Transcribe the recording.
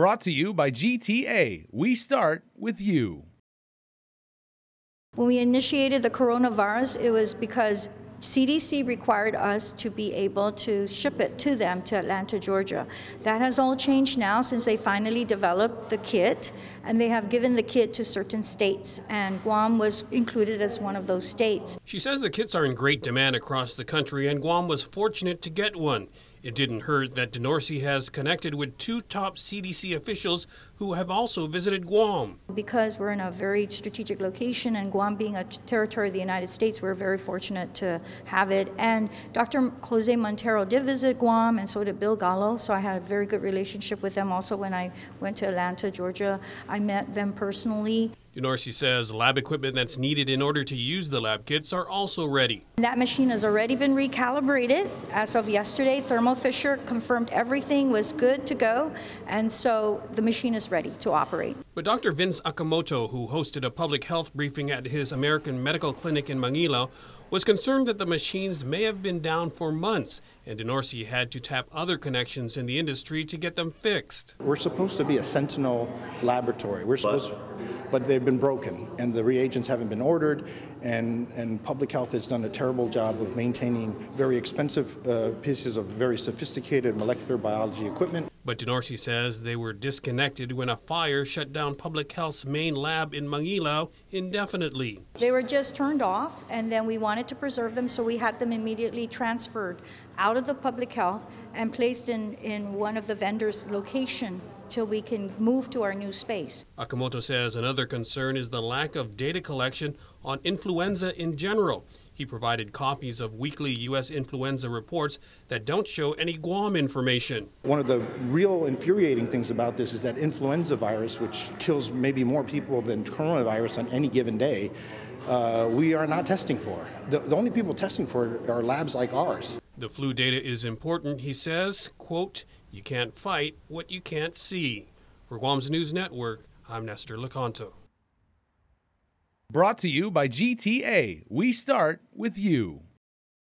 Brought to you by GTA. We start with you. When we initiated the coronavirus, it was because CDC required us to be able to ship it to them to Atlanta, Georgia. That has all changed now since they finally developed the kit and they have given the kit to certain states, and Guam was included as one of those states. She says the kits are in great demand across the country and Guam was fortunate to get one. It didn't hurt that DeNorcey has connected with two top CDC officials who have also visited Guam. Because we're in a very strategic location and Guam being a territory of the United States, we're very fortunate to have it. And Dr. Jose Montero did visit Guam, and so did Bill Gallo. So I had a very good relationship with them. Also, when I went to Atlanta, Georgia, I met them personally. DeNorcey says lab equipment that's needed in order to use the lab kits are also ready. That machine has already been recalibrated. As of yesterday, Thermo Fisher confirmed everything was good to go, and so the machine is ready to operate. But Dr. Vince Akimoto, who hosted a public health briefing at his American Medical Clinic in Manila, was concerned that the machines may have been down for months, and DeNorcey had to tap other connections in the industry to get them fixed. We're supposed to be a sentinel laboratory. We're supposed, to, but they've been broken, and the reagents haven't been ordered, and, and public health has done a terrible job of maintaining very expensive uh, pieces of very sophisticated molecular biology equipment. But DeNorcey says they were disconnected when a fire shut down public health's main lab in Mangilao indefinitely. They were just turned off, and then we wanted to preserve them, so we had them immediately transferred out of the public health and placed in, in one of the vendors' location till we can move to our new space. Akimoto says another concern is the lack of data collection on influenza in general. He provided copies of weekly U.S. influenza reports that don't show any Guam information. One of the real infuriating things about this is that influenza virus, which kills maybe more people than coronavirus on any given day, uh, we are not testing for. The, the only people testing for it are labs like ours. The flu data is important, he says. Quote, you can't fight what you can't see. For Guam's News Network, I'm Nestor Licanto. Brought to you by GTA. We start with you.